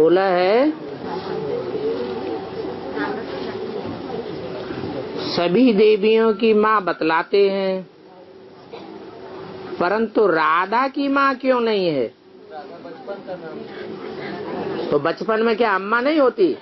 बोला है, सभी देवियों की माँ बतलाते हैं, परंतु राधा की माँ क्यों नहीं है? तो बचपन में क्या अम्मा नहीं होती?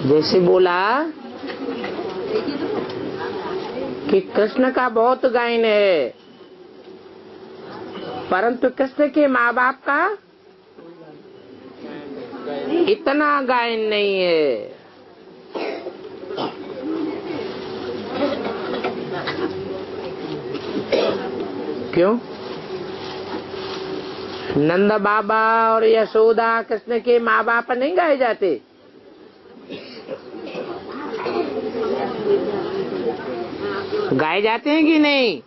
जैसे बोला कि कृष्ण का बहुत गायन है, परंतु कृष्ण के माँ बाप का इतना गायन नहीं है। क्यों? नंद बाबा और यशोदा कृष्ण के माँ बाप नहीं गाए जाते? गाए जाते हैं कि नहीं?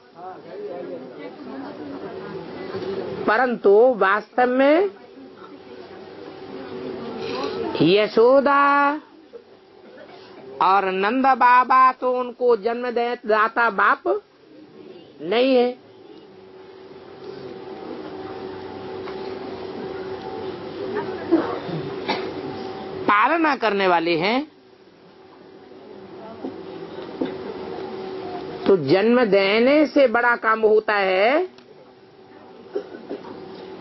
परंतु वास्तव में यशोदा और नंद बाबा तो उनको जन्म दाता बाप नहीं है। पालना करने वाले हैं। तो जन्म देने से बड़ा काम होता है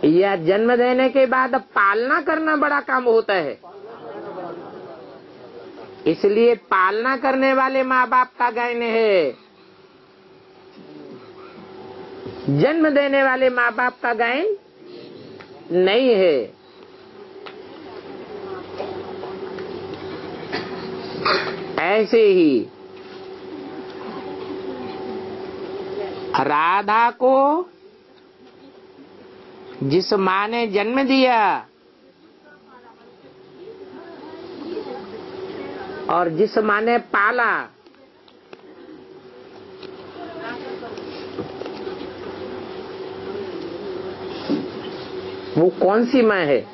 या जन्म देने के बाद पालना करना बड़ा काम होता है। इसलिए पालना करने वाले माँ बाप का गायन है। जन्म देने वाले माँ बाप का गायन नहीं है। ऐसे ही राधा को जिस माँ ने जन्म दिया और जिस माँ ने पाला, वो कौन सी माँ है?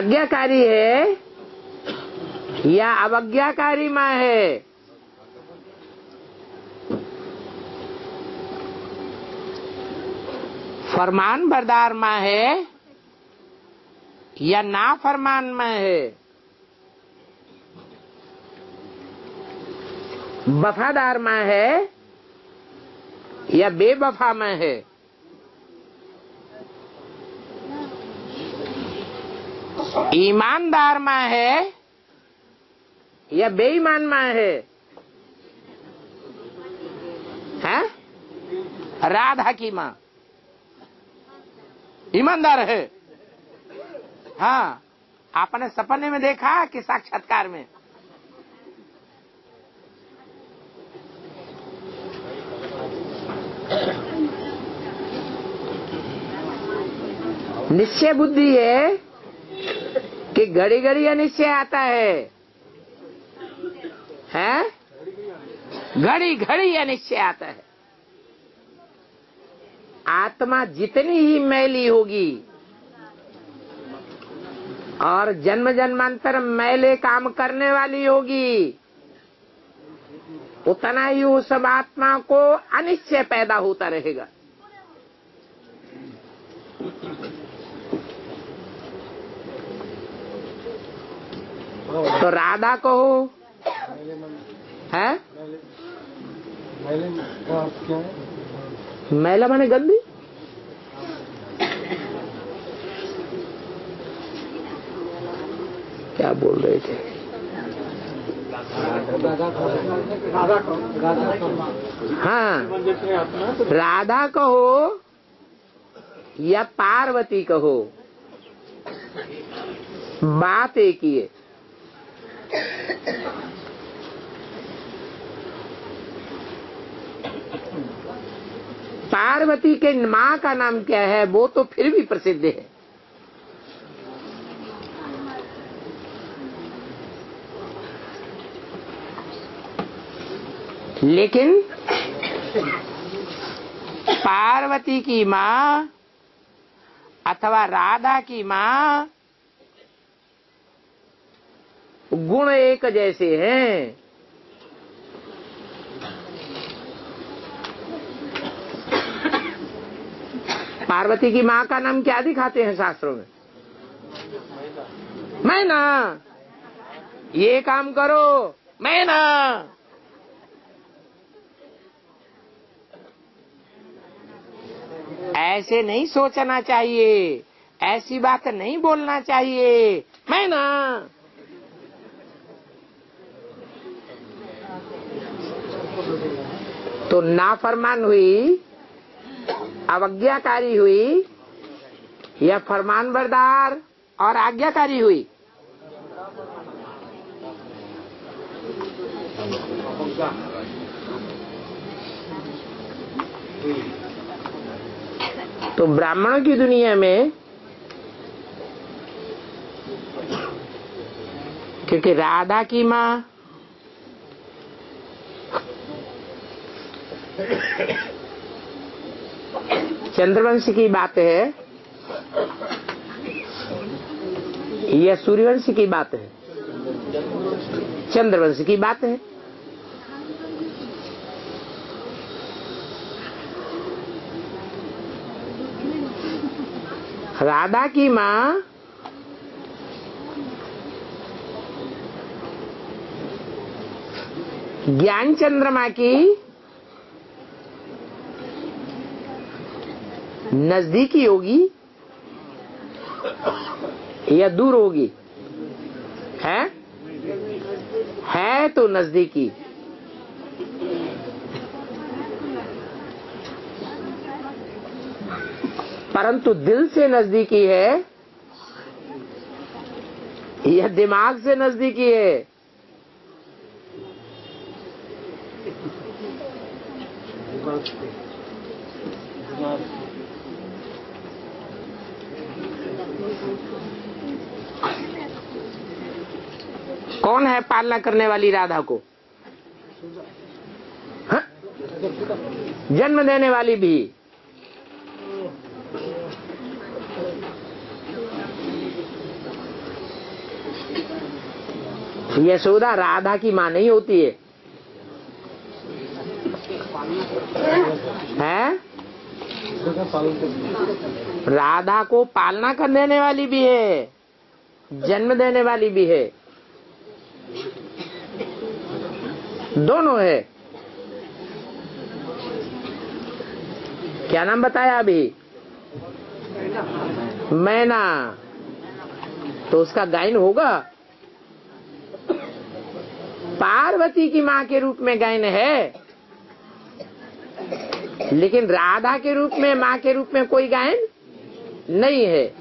आज्ञाकारी है या अवज्ञाकारी माँ है? फरमान बरदार माँ है या ना फरमान माँ है? वफादार माँ है या बेवफा माँ है? ईमानदार माँ है या बेईमान माँ है? हैं? राधा की माँ। ईमानदार है। हाँ आपने सपने में देखा कि साक्षात्कार में? निश्चय बुद्धि है कि घड़ी घड़ी अनिश्चय आता है। हैं? घड़ी घड़ी अनिश्चय आता है। आत्मा जितनी ही मैली होगी और जन्म जन्मांतर मैले काम करने वाली होगी, उतना ही उस आत्मा को अनिश्चय पैदा होता रहेगा। तो राधा कहो है। मैला माने गंदी? क्या बोल रहे थे? हाँ। राधा कहो या पार्वती कहो बात एक ही है। पार्वती के माँ का नाम क्या है? वो तो फिर भी प्रसिद्ध है। लेकिन पार्वती की माँ अथवा राधा की माँ गुण एक जैसे हैं। पार्वती की माँ का नाम क्या दिखाते हैं शास्त्रों में? मैं ना ये काम करो मैं ना ऐसे नहीं सोचना चाहिए, ऐसी बात नहीं बोलना चाहिए मैं तो नाफरमान हुई, अवज्ञाकारी हुई, या फरमान बरदार और आज्ञाकारी हुई? तो ब्राह्मणों की दुनिया में, क्योंकि राधा की माँ चंद्रवंश की बात है। यह सूर्यवंश की बात है। चंद्रवंश की बात है। राधा की माँ ज्ञान चंद्रमा की नजदीकी होगी या दूर होगी? है? है तो नजदीकी। परंतु दिल से नजदीकी है यह दिमाग से नजदीकी है? कौन है पालना करने वाली राधा को? हाँ? जन्म देने वाली भी। यशोदा राधा की माँ नहीं होती है। है? राधा को पालना कर देने वाली भी है, जन्म देने वाली भी है। दोनों है। क्या नाम बताया अभी? मैना। तो उसका गायन होगा? पार्वती की माँ के रूप में गायन है। लेकिन राधा के रूप में, माँ के रूप में कोई गायन नहीं है।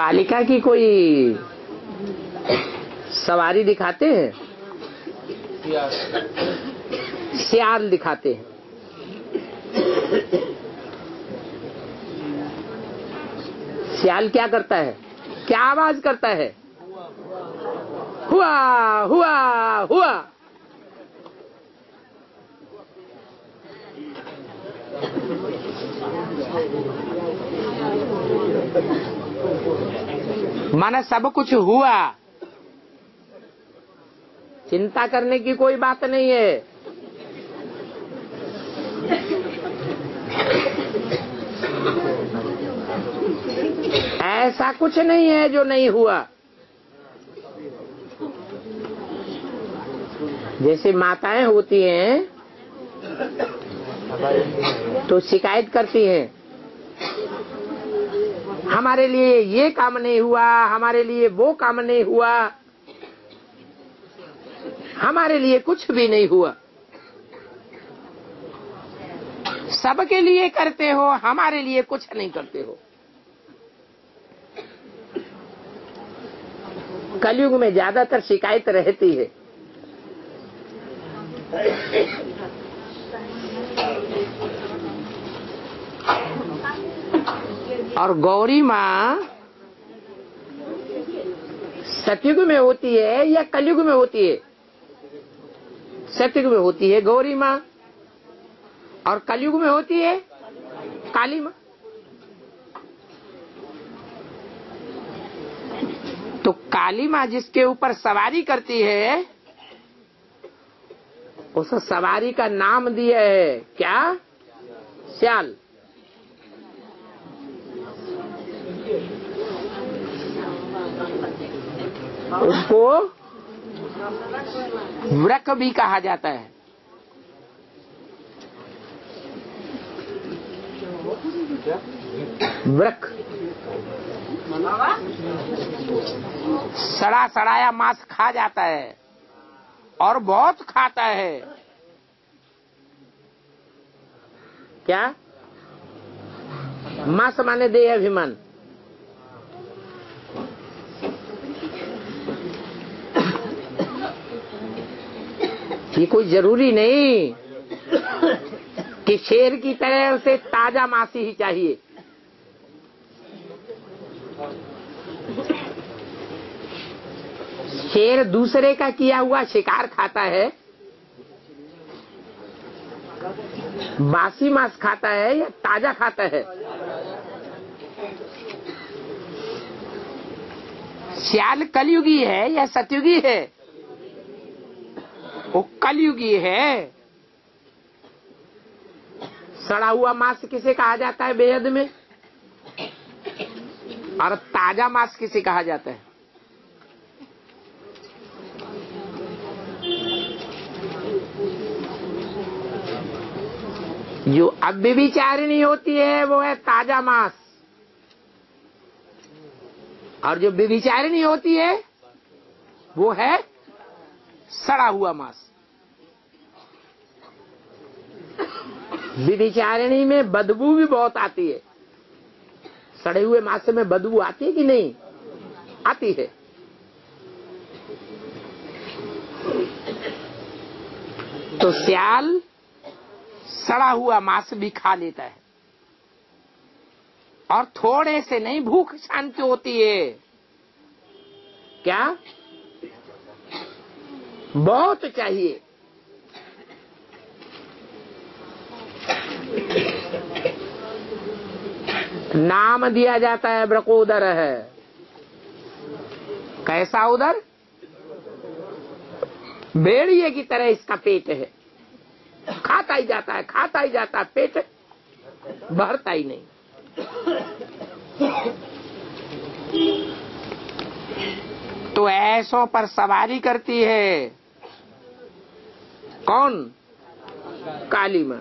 कालिका की कोई सवारी दिखाते हैं? सियाल दिखाते हैं। सियाल क्या करता है? क्या आवाज़ करता है? हुआ हुआ हुआ। माना सब कुछ हुआ। चिंता करने की कोई बात नहीं है। ऐसा कुछ नहीं है जो नहीं हुआ। जैसे माताएँ होती हैं तो शिकायत करती हैं। हमारे लिए ये काम नहीं हुआ, हमारे लिए वो काम नहीं हुआ। हमारे लिए कुछ भी नहीं हुआ। सबके लिए करते हो, हमारे लिए कुछ नहीं करते हो। कलयुग में ज़्यादातर शिकायत रहती है। और गौरी माँ सतयुग में होती है या कलयुग में होती है? सतयुग में होती है, गौरी माँ। और कलयुग में होती है? काली माँ। तो काली माँ जिसके ऊपर सवारी करती है, उस सवारी का नाम दिया है क्या? श्याल। उसको व्रक भी कहा जाता है। व्रक सड़ा सड़ाया मांस खा जाता है और बहुत खाता है। क्या? मांस माने दे अभिमान। ये कोई ज़रूरी नहीं कि शेर की तरह उसे ताज़ा मासी ही चाहिए। शेर दूसरे का किया हुआ शिकार खाता है, बासी मांस खाता है या ताज़ा खाता है? श्याल कलयुगी है या सतयुगी है? वो कलयुगी है। सड़ा हुआ मांस किसे कहा जाता है बेहद में? और ताज़ा मांस किसे कहा जाता है? जो अब भी विचारिणी होती है, वो है ताज़ा मांस। और जो विचारिणी होती है, वो है सड़ा हुआ मांस। विचारिणी में बदबू भी बहुत आती है। सड़े हुए मांस में बदबू आती है कि नहीं? आती है। तो सियाल सड़ा हुआ मांस भी खा लेता है। और थोड़े से नहीं, भूख शांति होती है। क्या? बहुत चाहिए। नाम दिया जाता है ब्रकोदर है। कैसा उदर भेड़िए की तरह इसका पेट है। खाता ही जाता है, खाता ही जाता है, पेट भरता ही नहीं। तो ऐसों पर सवारी करती है। कौन? काली माँ।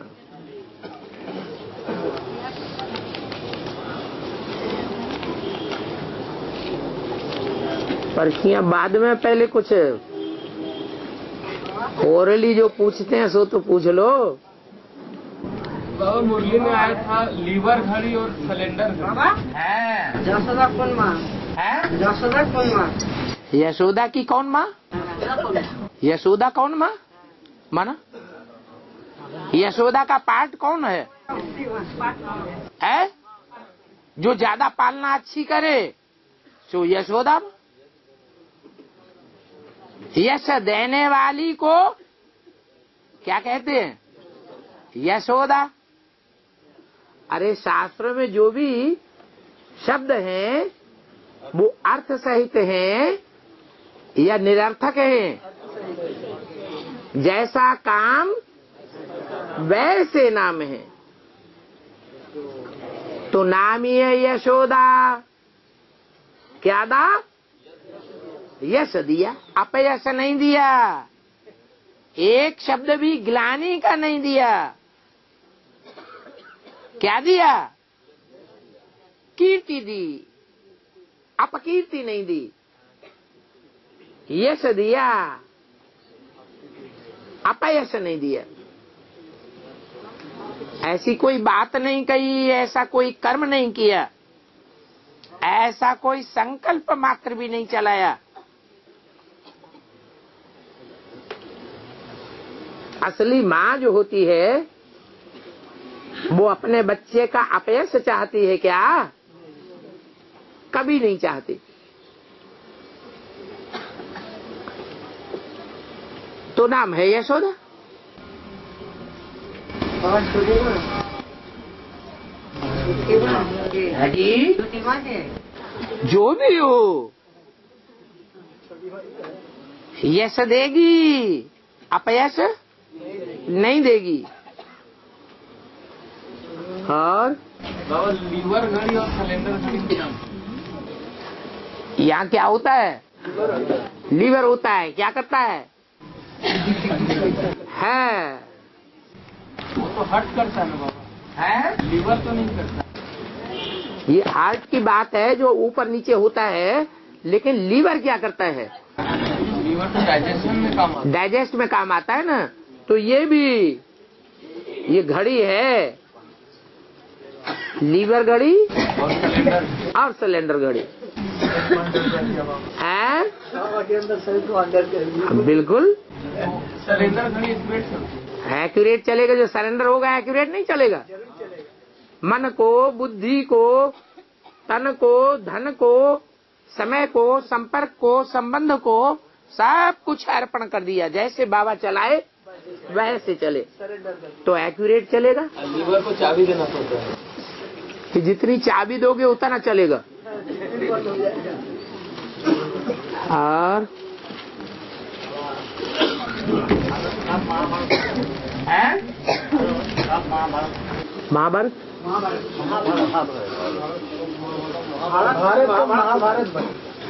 पर्चियाँ बाद में पहले कुछ। ओरली जो पूछते हैं सो तो पूछ लो। मुरली में आया था लीवर घड़ी और सिलेंडर यशोदा कौन माँ? यशोदा कौन माँ? यशोदा की कौन माँ? यशोदा कौन माँ? माना? यशोदा का पार्ट कौन है? है? जो ज़्यादा पालना अच्छी करे, सो यशोदा? यश देने वाली को क्या कहते हैं? यशोदा? अरे, शास्त्र में जो भी शब्द हैं, वो अर्थ सहित हैं या निरर्थक हैं? जैसा काम वैसे नाम है। तो नाम ही है यशोदा। क्या दा यश दिया। अपयश नहीं दिया। एक शब्द भी ग्लानी का नहीं दिया। क्या दिया? कीर्ति दी। अपकीर्ति नहीं दी। यश दिया। अपयश नहीं दिया। ऐसी कोई बात नहीं कही, ऐसा कोई कर्म नहीं किया। ऐसा कोई संकल्प मात्र भी नहीं चलाया। असली माँ जो होती है, वो अपने बच्चे का अपयश चाहती है क्या? कभी नहीं चाहते। तो नाम है यशोदा और छोटी माँ छोटी माँ ये। है जी छोटी माँ है। जो भी हो। यश देगी। अपयश नहीं देगी। और? लीवर घड़ी और सिलेंडर घड़ी में क्या यहाँ क्या होता है। लीवर होता है। क्या करता है? है। वो तो हट करता है बाबा। है? लीवर तो नहीं करता। ये हार्ट की बात है जो ऊपर नीचे होता है लेकिन लीवर क्या करता है? लीवर तो डाइजेशन में काम आता डाइजेस्ट में काम आता है ना? तो ये भी ये घड़ी है। लीवर घड़ी और सिलेंडर और सिलेंडर घड़ी। है? बिल्कुल। घड़ी एक्यूरेट चलेगा जो सरेंडर होगा एक्यूरेट नहीं चलेगा? मन को बुद्धि को तन को धन को समय को संपर्क को संबंध को सब कुछ अर्पण कर दिया। जैसे बाबा चलाए वैसे चले। तो एक्यूरेट चलेगा? लीवर को चाबी देना पड़ता है। कि जितनी चाबी दोगे उतना चलेगा। और हैं? महाभारत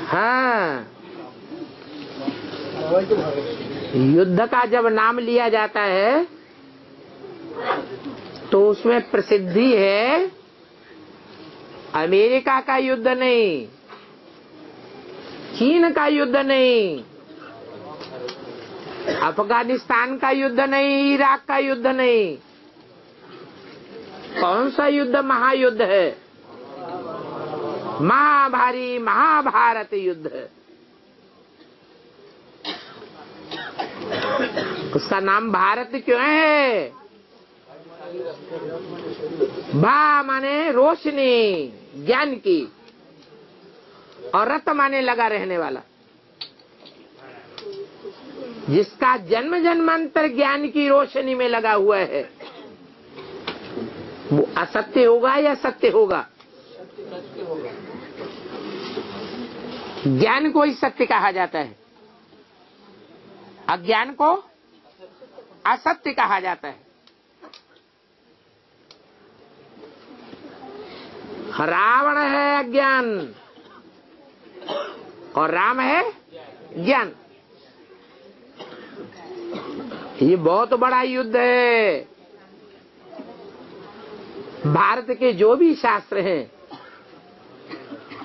हाँ युद्ध का जब नाम लिया जाता है तो उसमें प्रसिद्धि है अमेरिका का युद्ध नहीं, चीन का युद्ध नहीं अफ़गानिस्तान का युद्ध नहीं, इराक का युद्ध नहीं। कौन सा युद्ध महायुद्ध है? महाभारी, महाभारत युद्ध है। उसका नाम भारत क्यों है? भा माने रोशनी, ज्ञान की। और रत माने लगा रहने वाला। जिसका जन्म जन्मांतर ज्ञान की रोशनी में लगा हुआ है, वो असत्य होगा या सत्य होगा? ज्ञान को ही सत्य कहा जाता है। अज्ञान को असत्य कहा जाता है। रावण है अज्ञान और राम है ज्ञान। ये बहुत बड़ा युद्ध है। भारत के जो भी शास्त्र हैं,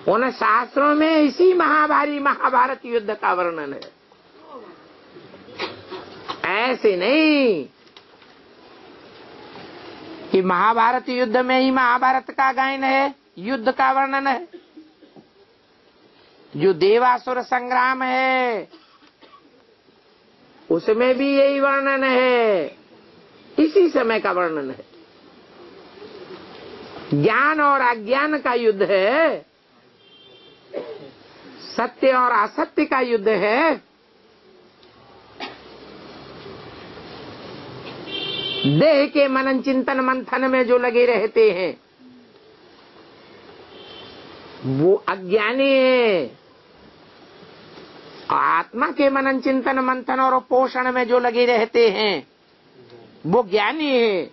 उन शास्त्रों में इसी महाभारी महाभारत युद्ध का वर्णन है। ऐसे नहीं कि महाभारत युद्ध में ही महाभारत का गायन है, युद्ध का वर्णन है। जो देवासुर संग्राम है उसमें भी यही वर्णन है। इसी समय का वर्णन है। ज्ञान और अज्ञान का युद्ध है। सत्य और असत्य का युद्ध है। देह के मनन चिंतन मंथन में जो लगे रहते हैं, वो अज्ञानी है। आत्मा के मनन चिंतन मंथन और पोषण में जो लगे रहते हैं, वो ज्ञानी है।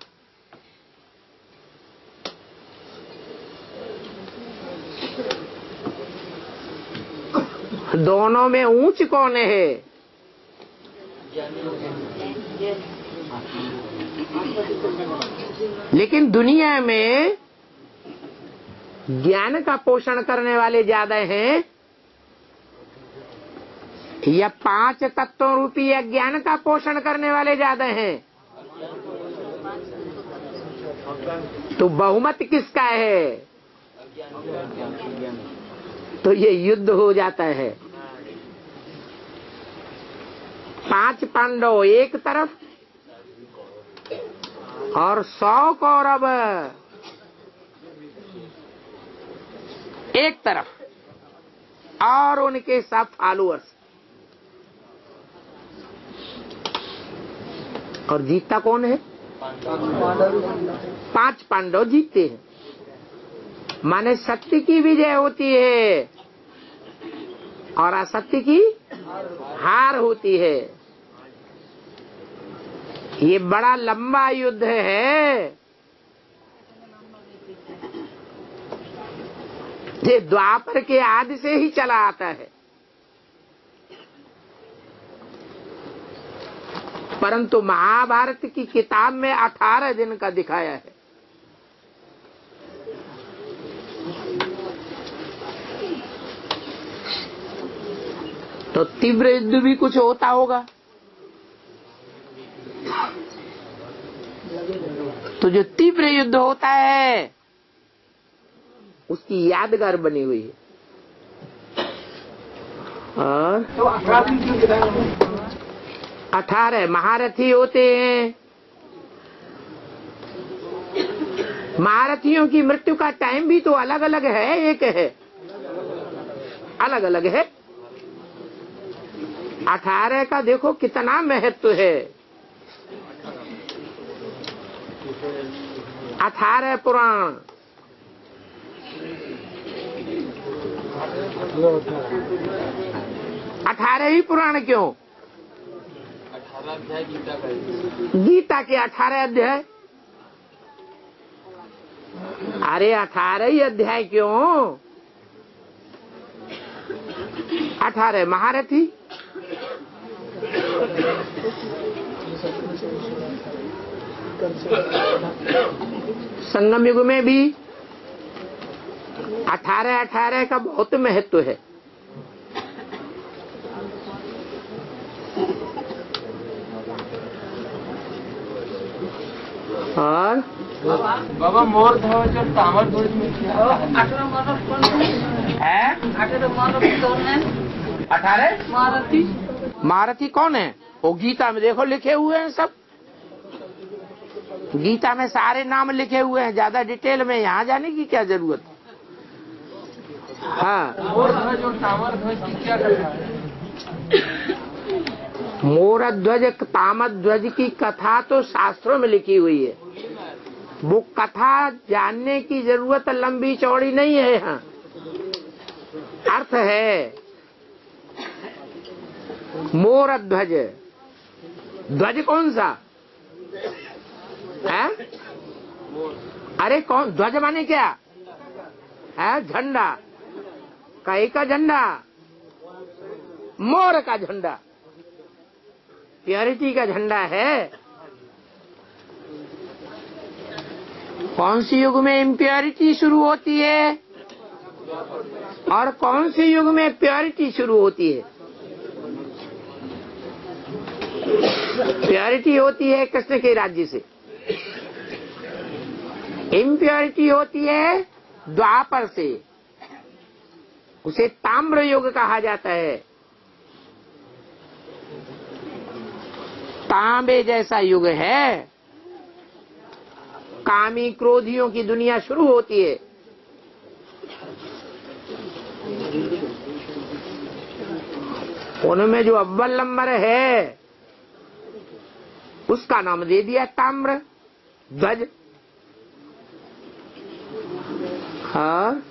दोनों में ऊंच कौन है? लेकिन दुनिया में ज्ञान का पोषण करने वाले ज़्यादा हैं या पाँच तत्वों रूपी अज्ञान का पोषण करने वाले ज़्यादा हैं। तो बहुमत किसका है? तो ये युद्ध हो जाता है। पाँच पांडव एक तरफ़ और सौ कौरव एक तरफ़ और उनके सब फॉलोअर्स और जीतता कौन है? पाँच पांडव जीतते हैं। माने सत्य की विजय होती है और असत्य की हार होती है। ये बड़ा लंबा युद्ध है। ये द्वापर के आदि से ही चला आता है। परंतु महाभारत की किताब में 18 दिन का दिखाया है। तो तीव्र युद्ध भी कुछ होता होगा। तो जो तीव्र युद्ध होता है, उसकी यादगार बनी हुई है। और तो अठारह महारथी होते हैं। महारथियों की मृत्यु का टाइम भी तो अलग अलग है, एक है। अलग अलग है। अठारह का देखो कितना महत्व है। अठारह पुराण। अठारह ही पुराण क्यों? गीता के अठारह अध्याय। अरे अठारह ही अध्याय क्यों? अठारह महारथी। संगम युग में भी अठारह अठारह का बहुत महत्व है। और? बाबा मोर तामर में अठारह मानव कौन है है? अठारह? मानव कौन है? महारथी महारथी कौन है वो गीता में देखो लिखे हुए हैं सब। गीता में सारे नाम लिखे हुए हैं ज़्यादा डिटेल में यहाँ जाने की क्या ज़रूरत? हाँ। मोर ध्वज तामत ध्वज की कथा तो शास्त्रों में लिखी हुई है। वो कथा जानने की ज़रूरत लंबी चौड़ी नहीं है यहाँ। अर्थ है मोर ध्वज ध्वज कौन सा? है? अरे कौन? ध्वज माने क्या? है? झंडा। कई का झंडा। मोर का झंडा। प्योरिटी का झंडा है। कौन सी युग में इम्प्योरिटी शुरू होती है? और कौन से युग में प्योरिटी शुरू होती है? प्योरिटी होती है कृष्ण के राज्य से। इम्प्योरिटी होती है द्वापर से। उसे ताम्र युग कहा जाता है। तांबे जैसा युग है। कामी क्रोधियों की दुनिया शुरू होती है। उनमें जो अव्वल नंबर है, उसका नाम दे दिया ताम्र, ध्वज। हाँ?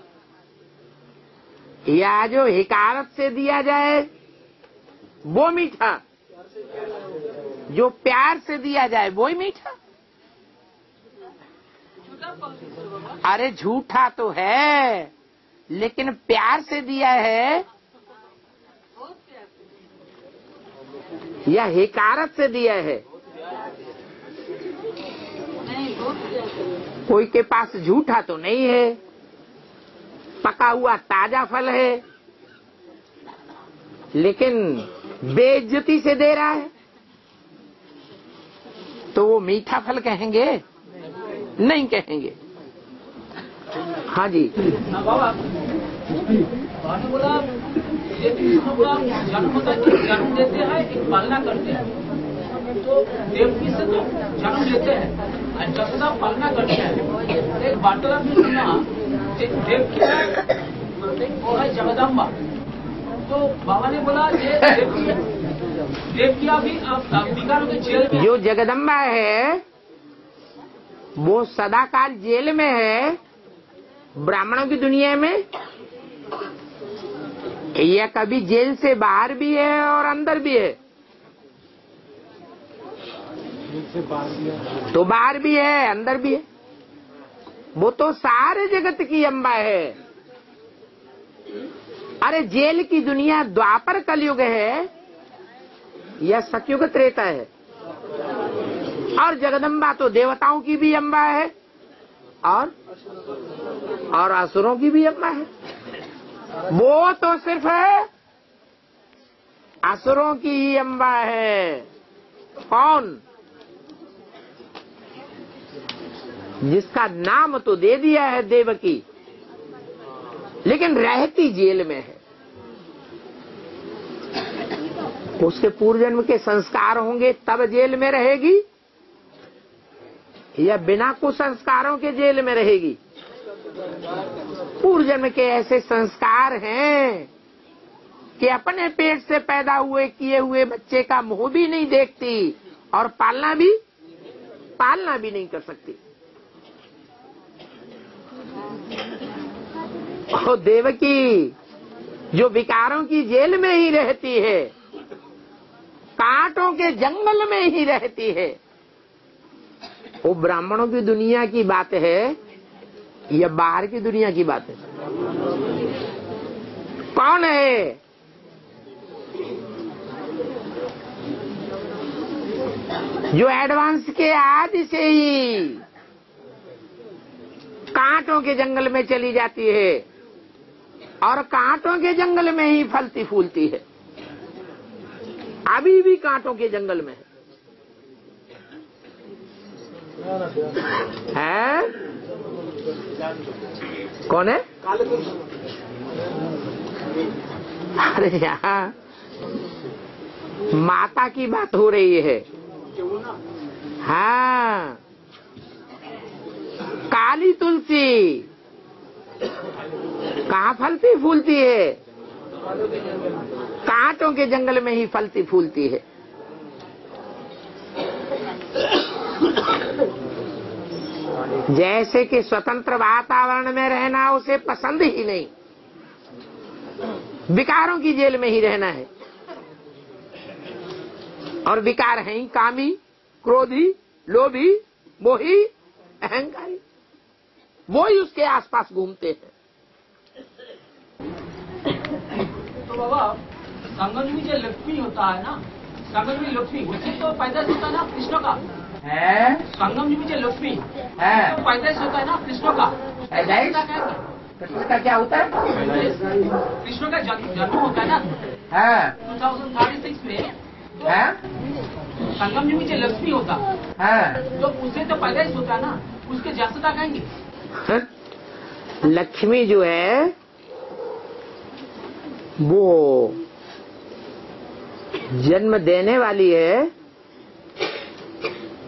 या जो हिकारत से दिया जाए, वो मीठा। जो प्यार से दिया जाए वो ही मीठा। अरे झूठा तो है, लेकिन प्यार से दिया है। या हिकारत से दिया है। कोई के पास झूठा तो नहीं है। पका हुआ ताज़ा फल है। लेकिन बेइज्जती से दे रहा है। तो वो मीठा फल कहेंगे? नहीं कहेंगे। हाँ जी। बाबा जन्म देते हैं कि पालना करते हैं तो देवकी से तो जन्म लेते हैं और जसदा पालना करते हैं एक वार्तालाप में सुना वो है जगदम्बा तो बाबा ने बोला देवकिया भी के जेल में जो जगदम्बा है, वो सदाकाल जेल में है, ब्राह्मणों की दुनिया में। यह कभी जेल से बाहर भी है और अंदर भी है। तो बाहर भी है, अंदर भी है। वो तो सारे जगत की अम्बा है। अरे जेल की दुनिया द्वापर कलयुग है यह सतयुग त्रेता है। और जगदम्बा तो देवताओं की भी अम्बा है, और और असुरों की भी अम्बा है। वो तो सिर्फ़ है असुरों की ही अम्बा है। कौन? जिसका नाम तो दे दिया है देवकी, लेकिन रहती जेल में है। उसके पूर्व जन्म के संस्कार होंगे, तब जेल में रहेगी, या बिना कुछ संस्कारों के जेल में रहेगी? पूर्व जन्म के ऐसे संस्कार हैं कि अपने पेट से पैदा हुए, किए हुए बच्चे का मुँह भी नहीं देखती और पालना भी पालना भी नहीं कर सकती। और देवकी, जो विकारों की जेल में ही रहती है, कांटों के जंगल में ही रहती है, वो ब्राह्मणों की दुनिया की बात है या बाहर की दुनिया की बात है? कौन है? जो एडवांस के आदि से ही कांटों के जंगल में चली जाती है। और कांटों के जंगल में ही फलती फूलती है। अभी भी कांटों के जंगल में है। है? कौन है? अरे यहाँ माता की बात हो रही है। हाँ। काली तुलसी। कहाँ फलती फूलती है। कांटों के जंगल में ही फलती फूलती है। जैसे कि स्वतंत्र वातावरण में रहना उसे पसंद ही नहीं। विकारों की जेल में ही रहना है। और विकार हैं ही कामी, क्रोधी, लोभी, मोही, अहंकारी। वो ही उसके आसपास घूमते हैं। तो बाबा संगम में जो लक्ष्मी होता है ना संगम में लक्ष्मी उसी तो पैदा होता है ना कृष्ण का। है? संगम में जो लक्ष्मी है। तो पैदा होता है ना कृष्ण का। पैदाइश? कृष्ण का क्या कृष्ण का क्या होता है? कृष्ण का जन्म होता है ना। है। 2036 में तो है। संगम में जो लक्ष्मी होता है। तो उसे तो पैदाइश होता है ना। उसके जासता कहेंगे। लक्ष्मी जो है वो जन्म देने वाली है,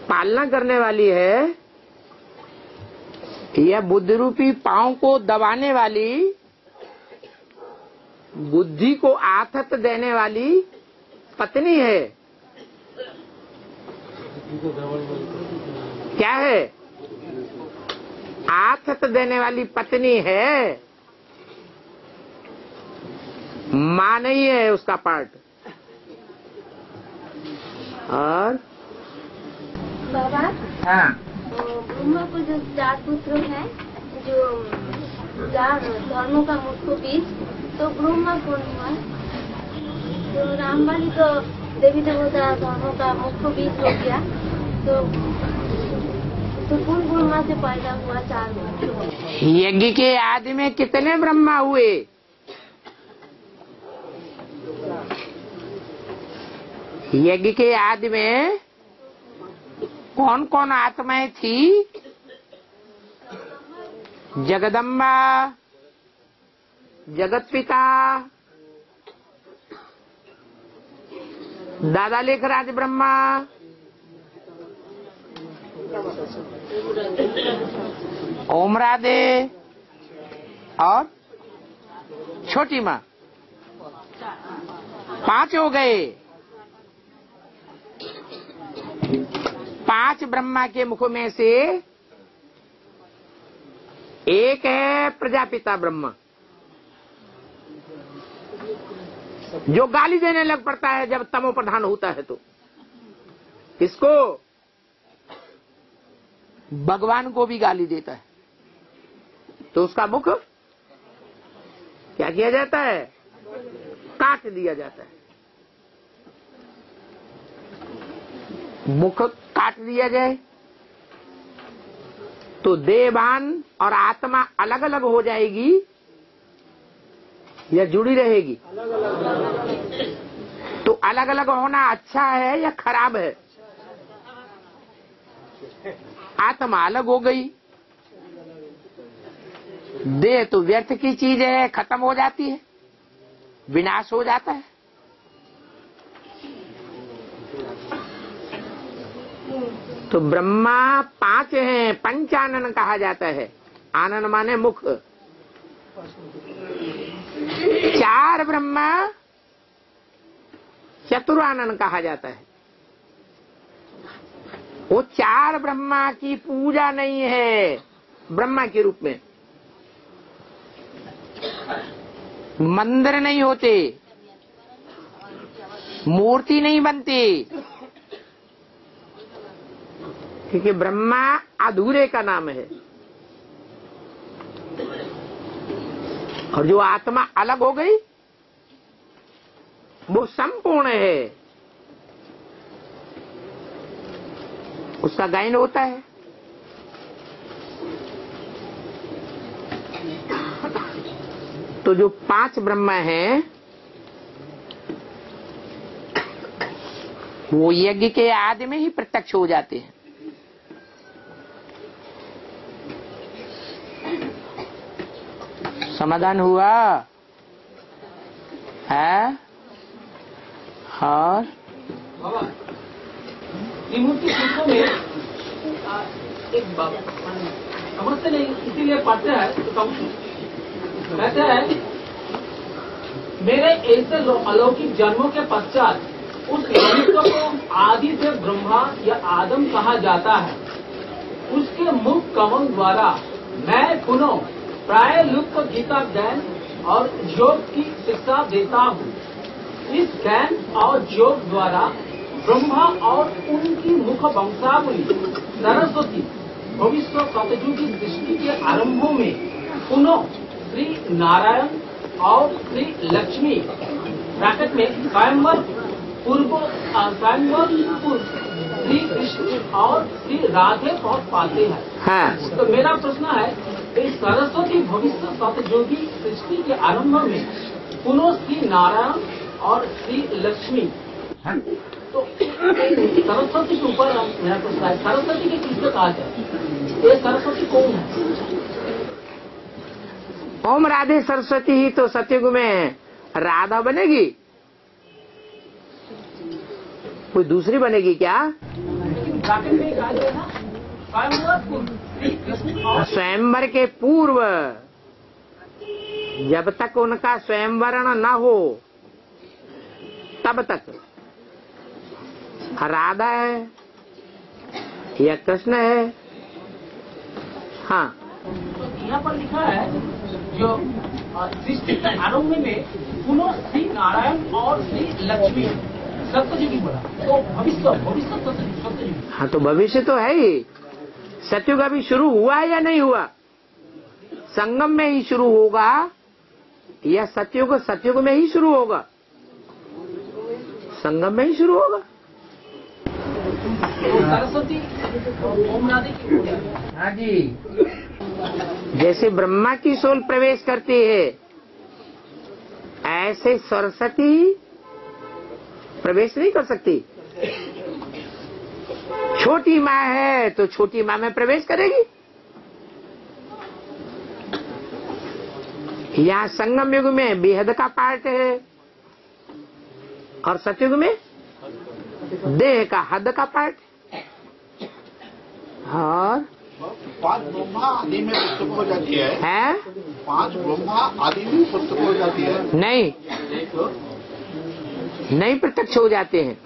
पालना करने वाली है यह बुद्ध रूपी पाँव को दबाने वाली, बुद्धि को आथत देने वाली पत्नी है। क्या है? आथत देने वाली पत्नी है। माँ नहीं है उसका पार्ट और? बाबा? हाँ। ब्रह्मा को जो चार पुत्र हैं जो चार धर्मों का मुख्य बीज। तो ब्रह्मा कौन हुआ तो रामबाली तो देवी देवता धर्मों का मुख्य बीज हो गया। तो तो कौन ब्रह्मा से पैदा हुआ चार पुत्र यज्ञ के आदि में कितने ब्रह्मा हुए? यज्ञ के आदि में कौन कौन आत्माएँ थी? जगदम्बा जगत पिता दादा लेख राज ब्रह्मा, ओम राधे, और छोटी माँ। पाँच हो गए। पाँच ब्रह्मा के मुख में से एक है प्रजापिता ब्रह्मा। जो गाली देने लग पड़ता है, जब तमो प्रधान होता है तो। इसको भगवान को भी गाली देता है। तो उसका मुख क्या किया जाता है? काट दिया जाता है। मुख काट दिया जाए। तो देवान और आत्मा अलग अलग हो जाएगी या जुड़ी रहेगी? तो अलग अलग होना अच्छा है या खराब है? आत्मा अलग हो गई। देह तो व्यर्थ की चीज़ है, खत्म हो जाती है, विनाश हो जाता है। तो ब्रह्मा पाँच हैं, पंचानन कहा जाता है। आनंद माने मुख। चार ब्रह्मा, चतुरानन कहा जाता है। वो चार ब्रह्मा की पूजा नहीं है, ब्रह्मा के रूप में। मंदिर नहीं होते, मूर्ति नहीं बनती। क्योंकि ब्रह्मा अधूरे का नाम है। और जो आत्मा अलग हो गई, वो संपूर्ण है। उसका गायन होता है। तो जो पाँच ब्रह्मा हैं, वो यज्ञ के आदि में ही प्रत्यक्ष हो जाते हैं। समाधान हुआ? है? और? एक बात समझते नहीं इसीलिए पढ़ते हैं तो कहते हैं मेरे ऐसे अलौकिक जन्मों के पश्चात उस मनुष्य को आदि से ब्रह्मा या आदम कहा जाता है। उसके मुख कमल द्वारा मैं पुनः प्राय लुप्त गीता ज्ञान और योग की शिक्षा देता हूँ। इस ज्ञान और योग द्वारा ब्रह्मा और उनकी मुख वंशावली सरस्वती भविष्य सतयुगी दृष्टि के आरंभों में पुनः श्री नारायण और श्री लक्ष्मी ब्रैकेट में स्वयंवर पूर्व स्वयंवर पूर्व श्री कृष्ण और श्री राधे पहुँच पाते हैं। हाँ। तो मेरा प्रश्न है सरस्वती भविष्य सतयोगी सृष्टि के आरंभ में पुनः श्री नारायण और श्री लक्ष्मी। तो सरस्वती के ऊपर मेरा प्रश्न है सरस्वती के किससे कहा जाए ये सरस्वती कौन है? ओम राधे सरस्वती ही तो सत्ययुग में राधा बनेगी? कोई दूसरी बनेगी क्या? में कहा गया स्वयंवर के पूर्व जब तक उनका स्वयंवरण न हो तब तक राधा है या कृष्ण है? हाँ। यहाँ पर लिखा है जो सृष्टि के आरंभ में पुनः श्री नारायण और श्री लक्ष्मी सप्तयुगी बोला तो भविष्य भविष्य सप्तयुगी हाँ तो भविष्य तो है ही। सत्युग अभी शुरू हुआ है या नहीं हुआ? संगम में ही शुरू होगा या सत्युग सत्युग में ही शुरू होगा? संगम में ही शुरू होगा। हाँ जी। जैसे ब्रह्मा की सोल प्रवेश करती है ऐसे सरस्वती प्रवेश नहीं कर सकती। छोटी माँ है तो छोटी माँ में प्रवेश करेगी? यहाँ संगम युग में बेहद का पार्ट है। और सतयुग में? देह का हद का पार्ट और? पाँच ब्रह्मा आदि में पुस्तक हो जाती है। है? पाँच ब्रह्मा आदि में पुस्तक हो जाती है। नहीं। नहीं प्रत्यक्ष हो जाते हैं।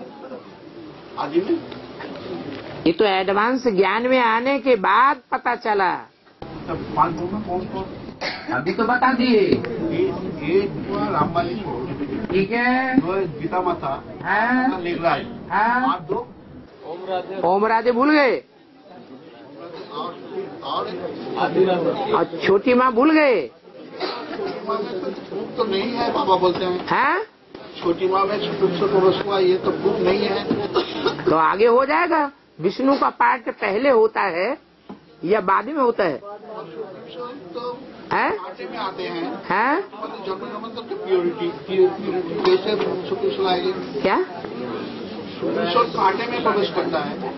आदि में? ये तो एडवांस ज्ञान में आने के बाद पता चला। तब पाँच ब्रह्मा कौन कौन? अभी तो बता दिए। एक एक रामबाली ठीक है। गीता माता। हाँ, लेखराज हाँ। ओम राधे। भूल गए? और छोटी माँ भूल गए? तो प्रूफ तो नहीं है बाबा बोलते हैं। हैं? छोटी माँ में हुआ ये तो प्रूफ नहीं है। तो आगे हो जाएगा। विष्णु का पाठ पहले होता है या बाद में होता है? तो हैं? हैं। हैं? मतलब क्या? कांटे में प्रवेश करता है।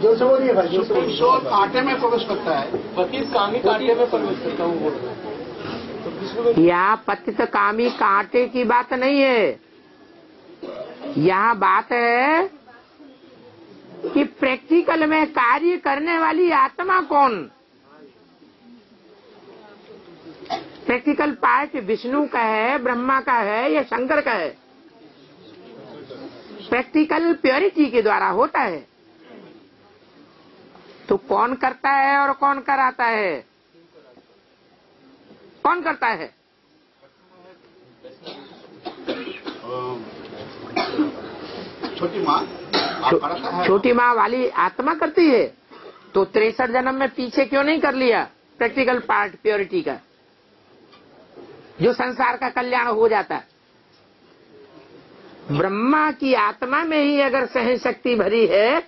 सुकृष्ण कांटे में प्रवेश करता है। वकील कामी काटे में प्रवेश करता हूँ बोल रहे हैं। यहाँ पतित कामी कांटे की बात नहीं है। यहाँ बात है कि प्रैक्टिकल में कार्य करने वाली आत्मा कौन? प्रैक्टिकल पार्ट विष्णु का है, ब्रह्मा का है, या शंकर का है? प्रैक्टिकल प्योरिटी के द्वारा होता है। तो कौन करता है और कौन कराता है? कौन करता है? छोटी माँ। छोटी माँ वाली आत्मा करती है? तो तिरसठ जन्म में पीछे क्यों नहीं कर लिया? प्रैक्टिकल पार्ट प्योरिटी का। जो संसार का कल्याण हो जाता है। ब्रह्मा की आत्मा में ही अगर सहन शक्ति भरी है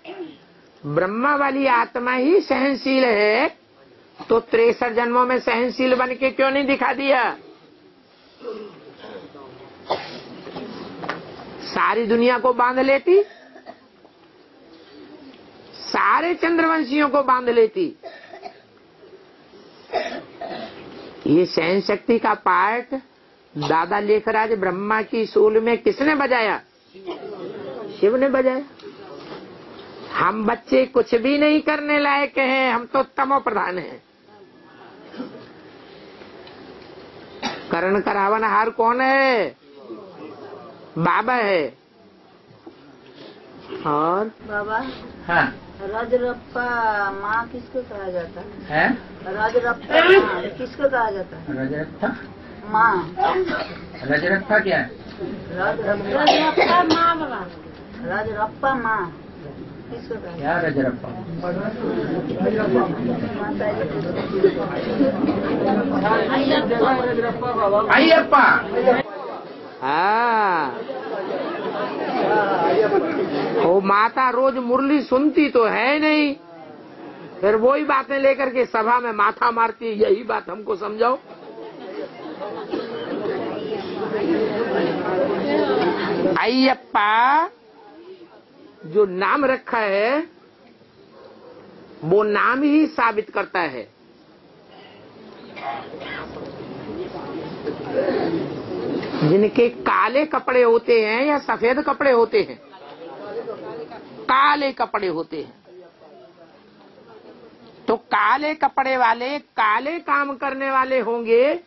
ब्रह्मा वाली आत्मा ही सहनशील है तो तिरसठ जन्मों में सहनशील बन के क्यों नहीं दिखा दिया? सारी दुनिया को बाँध लेती सारे चंद्रवंशियों को बाँध लेती। ये सहन शक्ति का पार्ट दादा लेखराज ब्रह्मा की सूल में किसने बजाया? शिव ने बजाया। हम बच्चे कुछ भी नहीं करने लायक हैं हम तो तमो प्रधान हैं। करण करावन हार कौन है? बाबा है। और? बाबा। हाँ। राजरप्पा माँ किसको कहा जाता है? है? राजरप्पा किसको कहा जाता है? रजरत्था माँ। रजरत्था क्या है? रजरप्पा माँ राजरप्पा माँ किसको कहा क्या रजरप्पा। अय्यप्पा। हाँ। वो माता रोज मुरली सुनती तो है नहीं। फिर वही बातें लेकर के सभा में माथा मारती है, यही बात हमको समझाओ। अय्यप्पा, जो नाम रखा है, वो नाम ही साबित करता है। जिनके काले कपड़े होते हैं या सफ़ेद कपड़े होते हैं? काले कपड़े होते हैं। तो काले कपड़े वाले काले काम करने वाले होंगे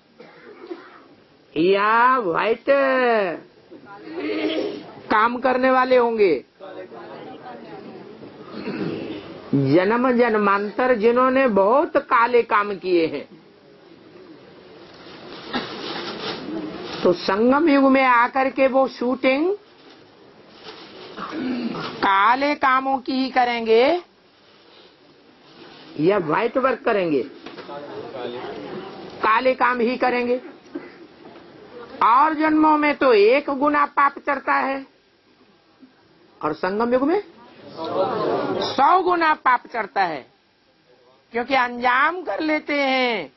या व्हाइट काम करने वाले होंगे? जन्म जन्मांतर जिन्होंने बहुत काले काम किए हैं। तो संगम युग में आकर के वो शूटिंग काले कामों की ही करेंगे या व्हाइट वर्क करेंगे? काले काम ही करेंगे। और जन्मों में तो एक गुना पाप चढ़ता है। और संगम युग में? सौ गुना पाप चढ़ता है। क्योंकि अंजाम कर लेते हैं।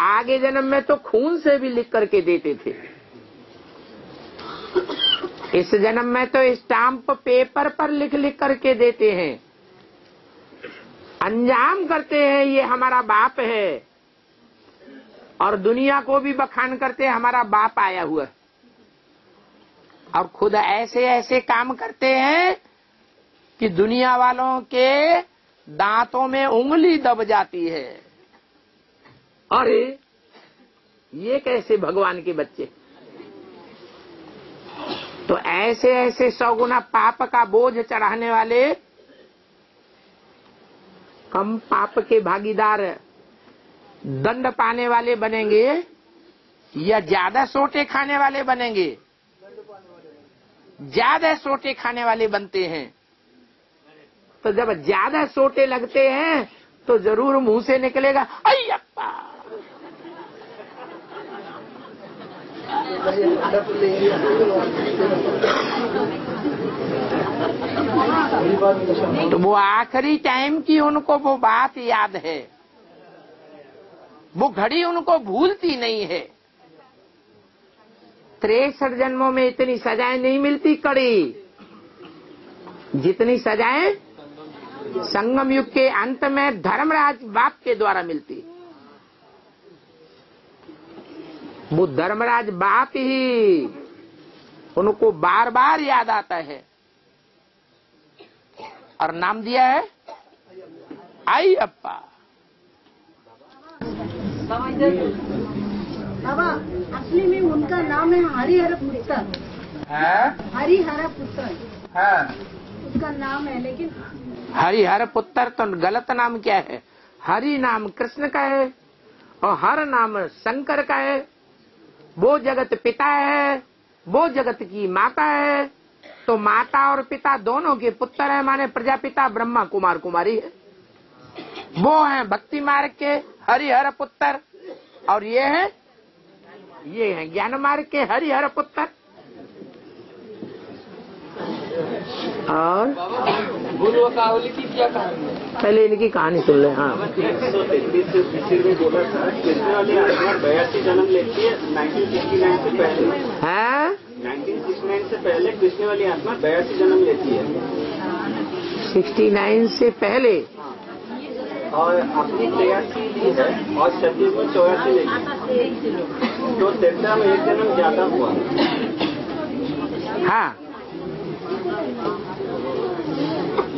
आगे जन्म में तो खून से भी लिख करके देते थे। इस जन्म में तो स्टाम्प पेपर पर लिख लिख करके देते हैं। अंजाम करते हैं, ये हमारा बाप है। और दुनिया को भी बखान करते हैं, हमारा बाप आया हुआ। और खुद ऐसे ऐसे काम करते हैं कि दुनिया वालों के दांतों में उंगली दब जाती है। अरे, ये कैसे भगवान के बच्चे? तो ऐसे ऐसे सौगुना पाप का बोझ चढ़ाने वाले कम पाप के भागीदार दंड पाने वाले बनेंगे या ज़्यादा सोटे खाने वाले बनेंगे? ज़्यादा सोटे खाने वाले बनते हैं। तो जब ज़्यादा सोटे लगते हैं तो ज़रूर मुँह से निकलेगा अयप्पा तो वो आखिरी टाइम की उनको वो बात याद है। वो घड़ी उनको भूलती नहीं है। तिरसठ जन्मों में इतनी सजाएँ नहीं मिलती कड़ी। जितनी सजाएँ संगम युग के अंत में धर्मराज बाप के द्वारा मिलती। वो धर्मराज बाप ही उनको बार बार याद आता है। और नाम दिया है आई अप्पा बाबा असली में उनका नाम है हरिहर पुत्र है, हरिहर पुत्र है। उसका नाम है लेकिन हरिहर पुत्र तो गलत नाम क्या है? हरि नाम कृष्ण का है और हर नाम शंकर का है। वो जगत पिता है, वो जगत की माता है। तो माता और पिता दोनों के पुत्र है, माने प्रजापिता ब्रह्मा कुमार कुमारी है। वो है भक्ति मार्ग के हरिहर पुत्र। और ये है ये है ज्ञान मार्ग के हरिहर पुत्र। और? की क्या कहानी है पहले इनकी कहानी सुन ले हाँ। जन्म लेती है? 1969 से पहले 1969 से पहले? कृष्ण वाली बयासी जन्म लेती है 69 से पहले और अपनी तेयासी ली है और छत्तीस में चौरासी लेगी तो तेरह में एक जन्म ज़्यादा हुआ हाँ ये तीन सौ तैतीस में ऐसा था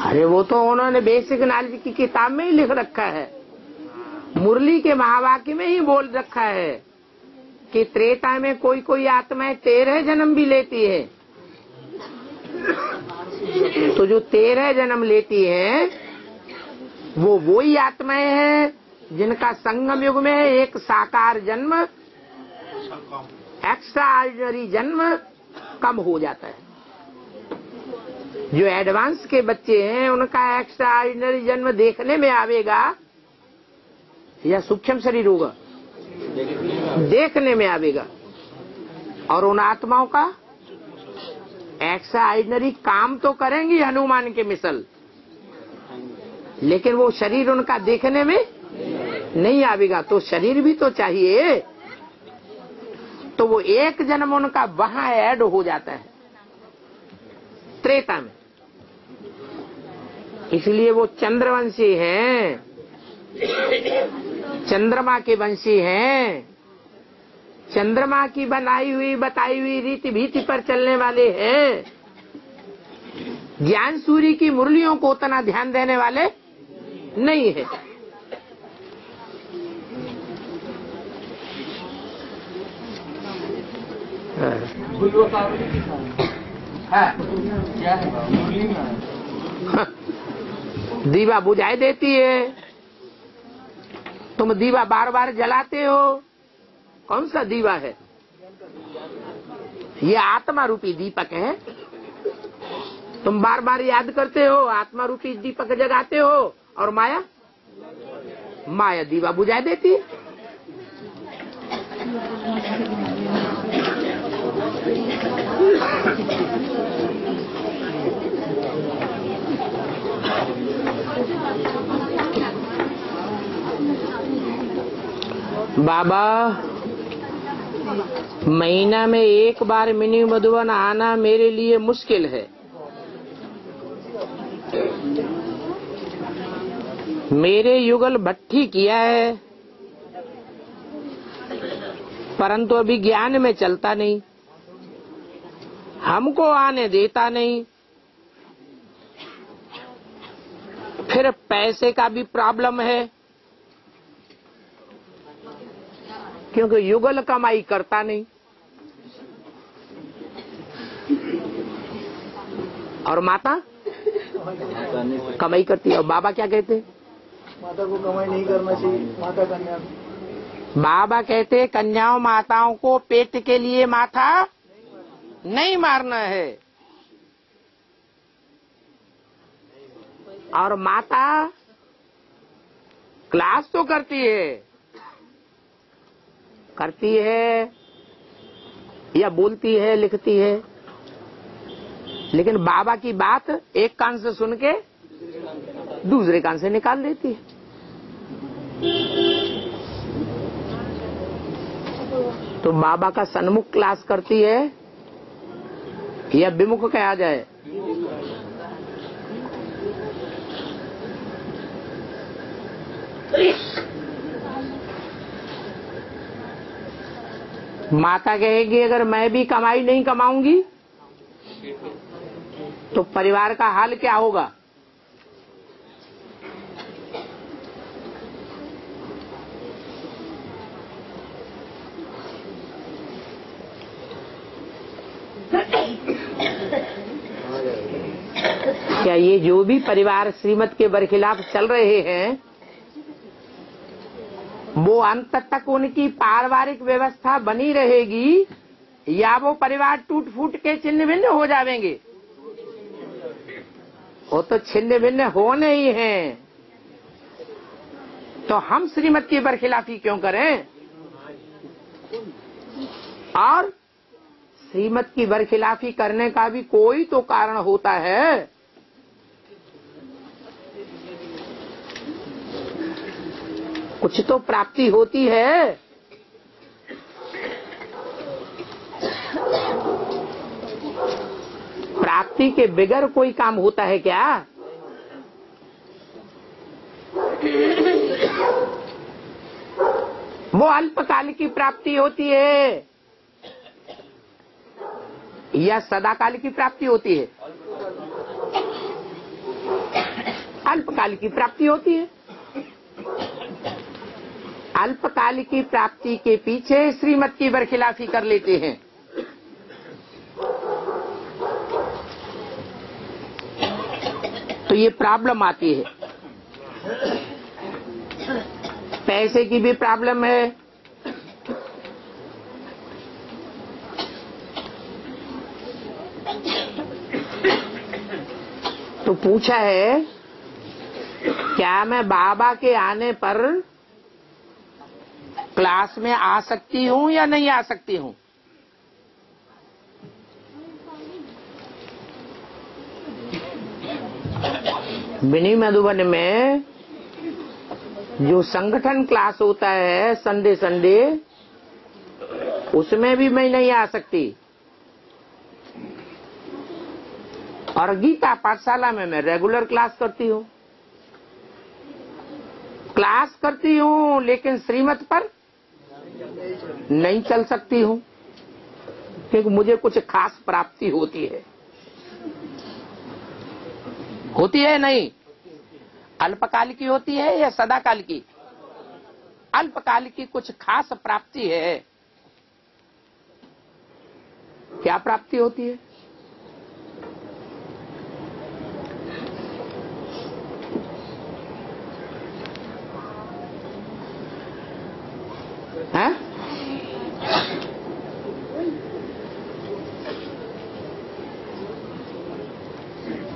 अरे वो तो उन्होंने बेसिक नॉलेज की किताब में ही लिख रखा है। मुरली के महावाक्य में ही बोल रखा है कि त्रेता में कोई कोई आत्माएँ तेरह जन्म भी लेती है। तो जो तेरह जन्म लेती है वो वो ही आत्माएँ हैं जिनका संगम युग में एक साकार जन्म एक्स्ट्रा ऑर्डिनरी जन्म कम हो जाता है। जो एडवांस के बच्चे हैं, उनका एक्स्ट्रा ऑर्डिनरी जन्म देखने में आवेगा या सूक्ष्म शरीर होगा? देखने में आवेगा। और उन आत्माओं का एक्स्ट्रा ऑर्डिनरी काम तो करेंगी हनुमान के मिसल, लेकिन वो शरीर उनका देखने में नहीं आवेगा। तो शरीर भी तो चाहिए। तो वो एक जन्म उनका वहाँ ऐड हो जाता है, त्रेता में। इसलिए वो चंद्रवंशी हैं। चंद्रमा के वंशी हैं। चंद्रमा की बनाई हुई बताई हुई रीति भीति पर चलने वाले हैं। ज्ञान सूर्य की मुरलियों को उतना ध्यान देने वाले नहीं है। भूल कावली हाँ। क्या है बाबा मुरली में है दीवा बुझाई देती है। तुम दीवा बार बार जलाते हो। कौन सा दीवा है? ये आत्मा रूपी दीपक है। तुम बार बार याद करते हो आत्मा रूपी दीपक जगाते हो। और माया? माया दीवा बुझाई देती है। बाबा, महीना में एक बार मिनी मधुबन आना मेरे लिए मुश्किल है। मेरे युगल भट्टी किया है, परंतु अभी ज्ञान में चलता नहीं, हमको आने देता नहीं। फिर पैसे का भी प्रॉब्लम है। क्योंकि युगल कमाई करता नहीं। और माता? कमाई करती है। और बाबा क्या कहते? माता को कमाई नहीं करना चाहिए माता कन्या। बाबा कहते कन्याओं माताओं को पेट के लिए माथा नहीं मारना है। और माता क्लास तो करती है। करती है या बोलती है, लिखती है। लेकिन बाबा की बात एक कान से सुन के दूसरे कान से निकाल देती है। तो बाबा का सन्मुख क्लास करती है या विमुख कहा जाए? माता कहेगी, अगर मैं भी कमाई नहीं कमाऊँगी तो परिवार का हाल क्या होगा? क्या ये जो भी परिवार श्रीमत के बरखिलाफ चल रहे हैं वो अंत तक उनकी पारिवारिक व्यवस्था बनी रहेगी, या वो परिवार टूट फूट के छिन्न भिन्न हो जाएँगे वो तो छिन्न भिन्न होने ही हैं। तो हम श्रीमत की बरखिलाफी क्यों करें? और श्रीमत की बरखिलाफी करने का भी कोई तो कारण होता है। कुछ तो प्राप्ति होती है। प्राप्ति के बगैर कोई काम होता है क्या? वो अल्पकाल की प्राप्ति होती है। या सदाकाल की प्राप्ति होती है? अल्पकाल की प्राप्ति होती है। अल्पकाल की प्राप्ति के पीछे श्रीमत की बरखिलाफी कर लेते हैं। तो ये प्रॉब्लम आती है। पैसे की भी प्रॉब्लम है। तो पूछा है, क्या मैं बाबा के आने पर क्लास में आ सकती हूँ या नहीं आ सकती हूँ? मिनी मधुबन में जो संगठन क्लास होता है संडे संडे, उसमें भी मैं नहीं आ सकती। और गीता पाठशाला में मैं रेगुलर क्लास करती हूँ। क्लास करती हूँ, लेकिन श्रीमत पर नहीं चल सकती हूँ, क्योंकि मुझे कुछ खास प्राप्ति होती है। होती है नहीं? अल्पकाल की होती है या सदाकाल की अल्पकाल की कुछ खास प्राप्ति है। क्या प्राप्ति होती है?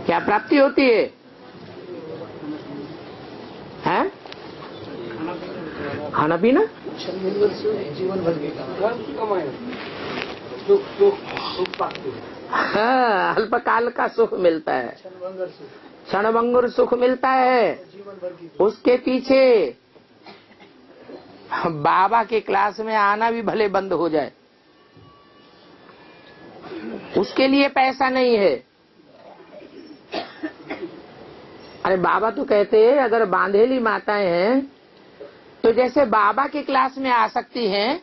क्या प्राप्ति होती है। हैं? खाना पीना? जीवन भर हाँ अल्पकाल का सुख मिलता है। क्षणभंगुर सुख मिलता है। उसके पीछे बाबा के क्लास में आना भी भले बंद हो जाए। उसके लिए पैसा नहीं है। अरे बाबा तो कहते हैं, अगर बांधेली माताएँ हैं तो जैसे बाबा की क्लास में आ सकती हैं,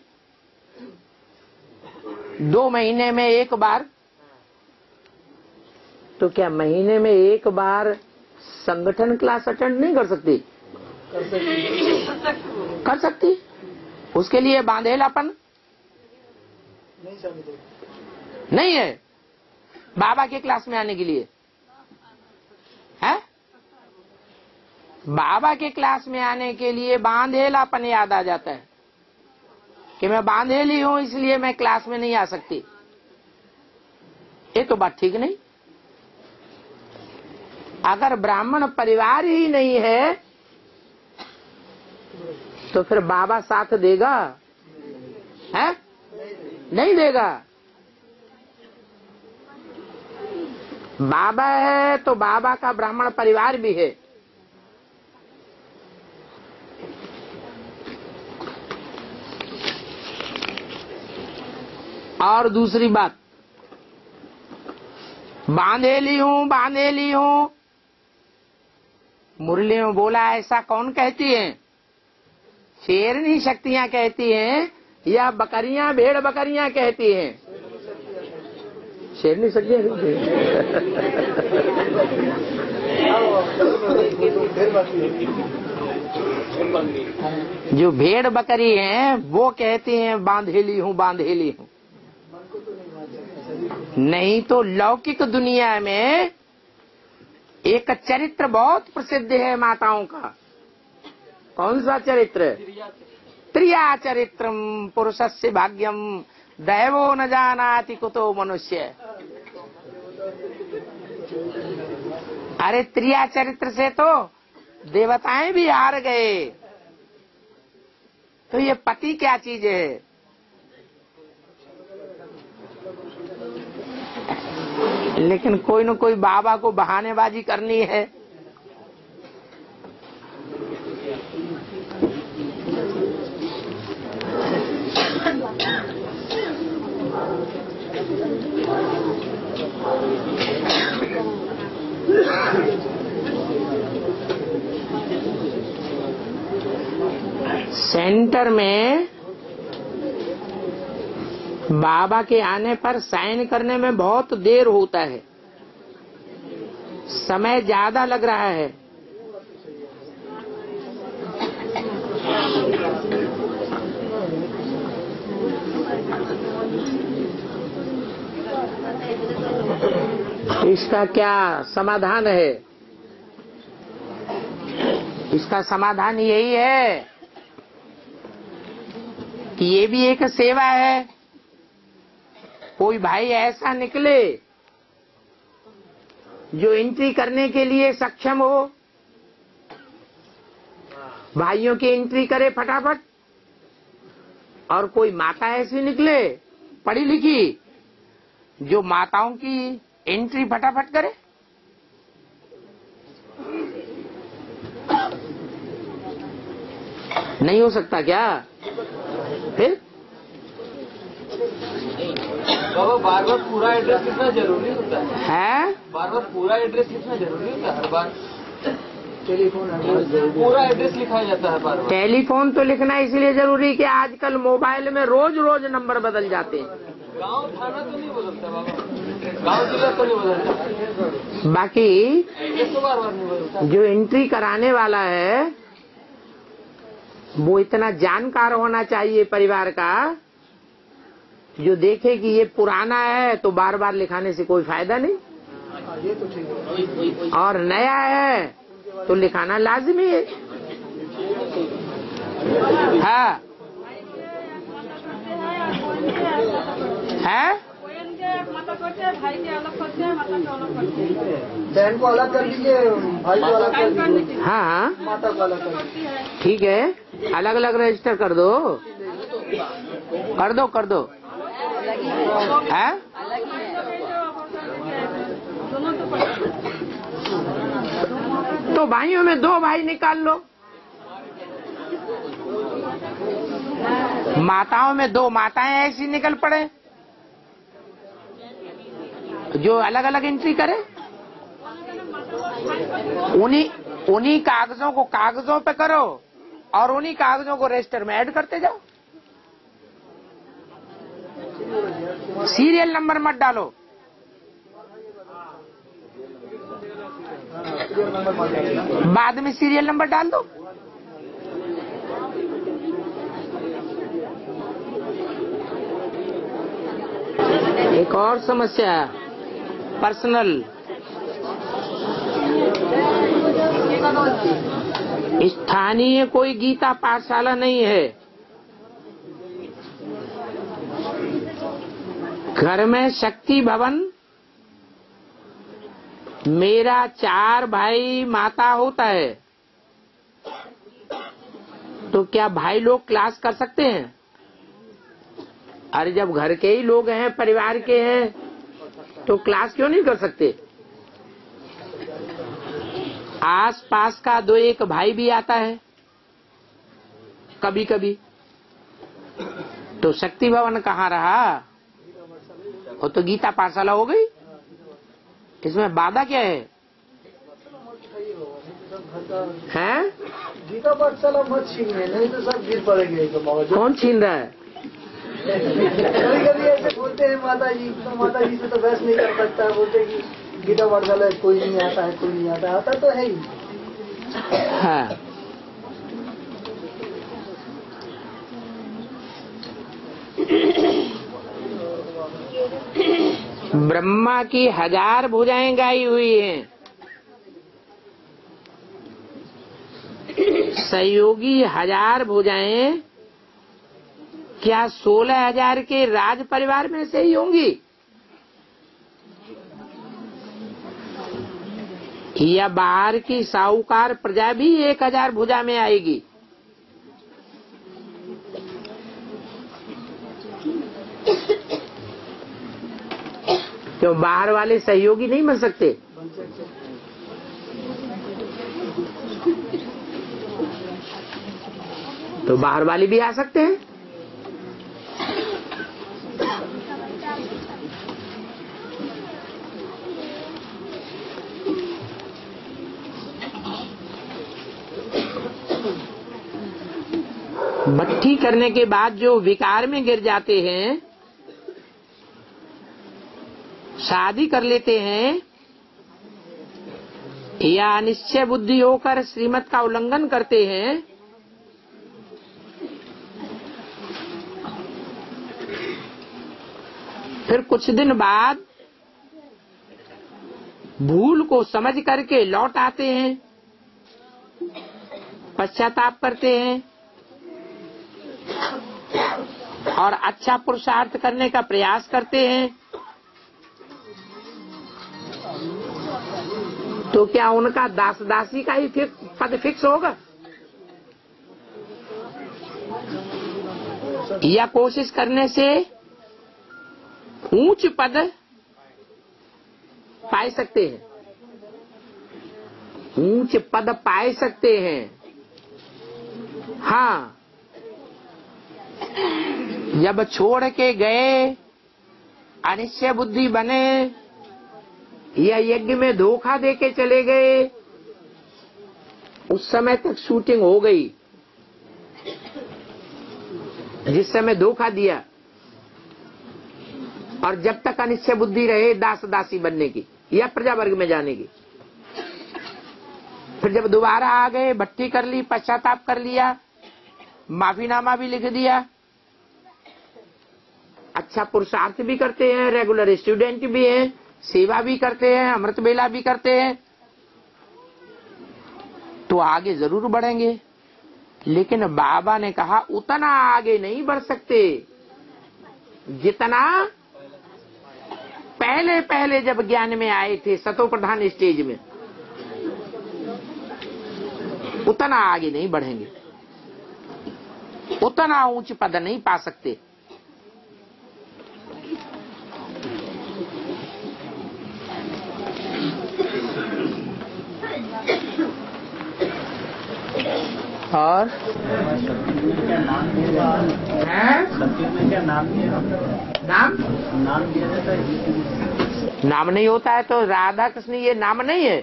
दो महीने में एक बार। तो क्या महीने में एक बार संगठन क्लास अटेंड नहीं कर सकती? कर सकती। उसके लिए बांधेलापन। नहीं है। बाबा के क्लास में आने के लिए। है? बाबा के क्लास में आने के लिए बांधेलापन याद आ जाता है कि मैं बांधेली हूँ, इसलिए मैं क्लास में नहीं आ सकती। ये तो बात ठीक नहीं। अगर ब्राह्मण परिवार ही नहीं है तो फिर बाबा साथ देगा? है? नहीं देगा। बाबा है तो बाबा का ब्राह्मण परिवार भी है। और दूसरी बात। बांधेली हूँ बांधेली हूँ। मुरली में बोला, ऐसा कौन कहती है? शेरनी शक्तियाँ कहती हैं या बकरियाँ, भेड़ बकरियाँ कहती हैं? शेरनी शक्तियाँ जो भेड़ बकरी हैं, वो कहती हैं बांधेली हूँ बांधेली हूँ। नहीं तो लौकिक दुनिया में एक चरित्र बहुत प्रसिद्ध है माताओं का। कौन सा चरित्र? त्रिया चरित्रम से भाग्यम दैवो न जानाति कुतो मनुष्य। अरे त्रिया चरित्र से तो देवताएँ भी हार गए। तो ये पति क्या चीज़ है? लेकिन कोई न कोई बाबा को बहानेबाजी करनी है। सेंटर में बाबा के आने पर साइन करने में बहुत देर होता है। समय ज़्यादा लग रहा है। इसका क्या समाधान है? इसका समाधान यही है कि ये भी एक सेवा है। कोई भाई ऐसा निकले जो एंट्री करने के लिए सक्षम हो। भाइयों की एंट्री करे फटाफट। और कोई माता ऐसी निकले, पढ़ी लिखी, जो माताओं की एंट्री फटाफट करे। नहीं हो सकता क्या? फिर? बाबा बार बार पूरा एड्रेस लिखना ज़रूरी होता है। है? बार बार पूरा एड्रेस लिखना ज़रूरी होता है हर बार। टेलीफोन एड्रेस पूरा एड्रेस लिखा जाता है बार बार टेलीफोन तो लिखना इसलिए ज़रूरी कि आजकल मोबाइल में रोज रोज नंबर बदल जाते हैं। गाँव थाना तो नहीं बदलता बाबा। गाँव जिला तो नहीं बदलता। बाकी तो बार बार नहीं बदलता। जो एंट्री कराने वाला है वो इतना जानकार होना चाहिए परिवार का जो देखे कि ये पुराना है तो बार बार लिखाने से कोई फ़ायदा नहीं? ये तो ठीक और नया है तो लिखाना लाजमी है हाँ। है। बहन को अलग कर दीजिए भाई को अलग कर दीजिए। हाँ हाँ। माता को अलग कर ठीक है। अलग अलग रजिस्टर कर दो। कर दो कर दो। तो भाइयों में दो भाई निकाल लो। माताओं में दो माताएँ ऐसी निकल पड़े, जो अलग अलग एंट्री करे। उन्हीं उन्हीं कागजों को कागजों पे करो और उन्हीं कागजों को रजिस्टर में ऐड करते जाओ। सीरियल नंबर मत डालो। बाद में सीरियल नंबर डाल दो। एक और समस्या पर्सनल स्थानीय कोई गीता पाठशाला नहीं है। घर में शक्ति भवन। मेरा चार भाई माता होता है। तो क्या भाई लोग क्लास कर सकते हैं? अरे जब घर के ही लोग हैं, परिवार के हैं तो क्लास क्यों नहीं कर सकते? आस पास का दो एक भाई भी आता है कभी कभी तो शक्ति भवन कहाँ रहा? वो तो गीता पाठशाला हो गई। इसमें बाधा क्या है? हैं? गीता पाठशाला मत छीनिए नहीं तो सब गिर पड़ेंगे तो कौन छीन रहा है? कभी कभी ऐसे बोलते हैं माता जी तो माता जी से तो बहस नहीं कर सकता है बोलते कि गीता पाठशाला कोई नहीं आता है कोई नहीं आता है आता तो है ही। हाँ। ब्रह्मा की हज़ार भुजाएँ गाई हुई हैं। सहयोगी हज़ार भुजाएँ, क्या सोलह हज़ार के राज परिवार में से ही होंगी? या बाहर की साहूकार प्रजा भी एक हज़ार भुजा में आएगी? क्यों बाहर वाले सहयोगी नहीं बन सकते? तो बाहर वाले भी आ सकते हैं? मट्ठी करने के बाद जो विकार में गिर जाते हैं शादी कर लेते हैं, या अनिश्चय बुद्धि होकर श्रीमत का उल्लंघन करते हैं, फिर कुछ दिन बाद भूल को समझ करके लौट आते हैं, पश्चाताप करते हैं, और अच्छा पुरुषार्थ करने का प्रयास करते हैं। तो क्या उनका दास दासी का ही फिक, पद फिक्स होगा? या कोशिश करने से ऊंच पद पाए सकते हैं? ऊंच पद पाए सकते हैं। हाँ। जब छोड़ के गए अनिश्चय बुद्धि बने या यज्ञ में धोखा दे के चले गए। उस समय तक शूटिंग हो गई। जिस समय धोखा दिया, और जब तक अनिश्चय बुद्धि रहे, दास दासी बनने की, या प्रजा वर्ग में जाने की। फिर जब दोबारा आ गए, भट्टी कर ली, पश्चाताप कर लिया माफीनामा भी लिख दिया। अच्छा पुरुषार्थ भी करते हैं रेगुलर स्टूडेंट भी हैं। सेवा भी करते हैं, अमृत बेला भी करते हैं। तो आगे ज़रूर बढ़ेंगे। लेकिन बाबा ने कहा, उतना आगे नहीं बढ़ सकते। जितना पहले पहले जब ज्ञान में आए थे, सतो प्रधान स्टेज में, उतना आगे नहीं बढ़ेंगे। उतना ऊंच पद नहीं पा सकते। और? में क्या नाम नाम नाम दिया जाता नाम नहीं होता है तो राधा कृष्ण ये नाम नहीं है?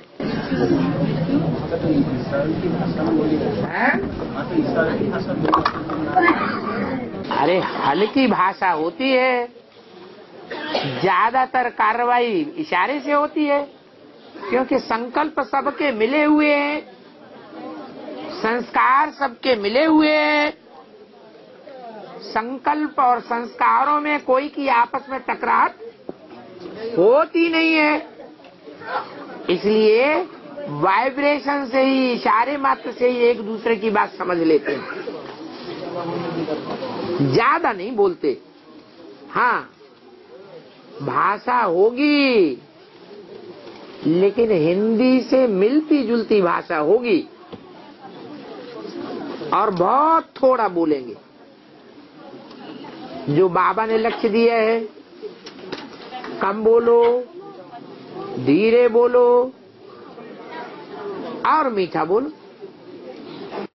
अरे हल्की भाषा होती है। ज़्यादातर कार्रवाई इशारे से होती है क्योंकि संकल्प सबके मिले हुए हैं। संस्कार सबके मिले हुए संकल्प और संस्कारों में कोई की आपस में टकरार होती नहीं है। इसलिए वाइब्रेशन से ही, इशारे मात्र से ही एक दूसरे की बात समझ लेते हैं। ज़्यादा नहीं बोलते। हाँ भाषा होगी, लेकिन हिंदी से मिलती जुलती भाषा होगी। और बहुत थोड़ा बोलेंगे। जो बाबा ने लक्ष्य दिया है, कम बोलो, धीरे बोलो, और मीठा बोलो।